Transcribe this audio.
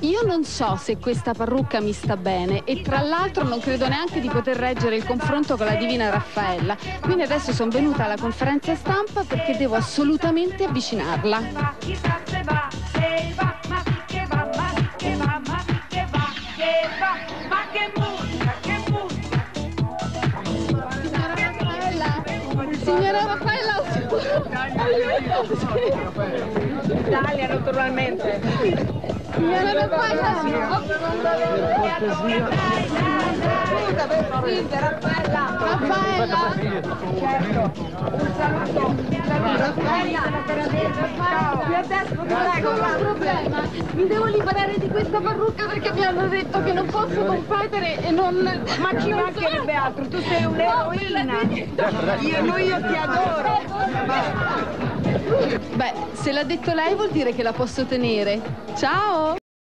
Io non so se questa parrucca mi sta bene e tra l'altro non credo neanche di poter reggere il confronto con la divina Raffaella. Quindi adesso sono venuta alla conferenza stampa perché devo assolutamente avvicinarla. Signora Raffaella, Italia naturalmente. signora Raffaella, Raffaella. Raffaella, Certo. Un saluto. Un saluto. Raffaella. Ciao. Qui a destra, prego. Un problema, mi devo liberare di questa parrucca perché mi hanno detto che non posso competere e non... Ma ci non mancherebbe sono- altro, tu sei No, un'eroina. Io, noi io ti adoro. Beh, se l'ha detto lei vuol dire che la posso tenere. Ciao!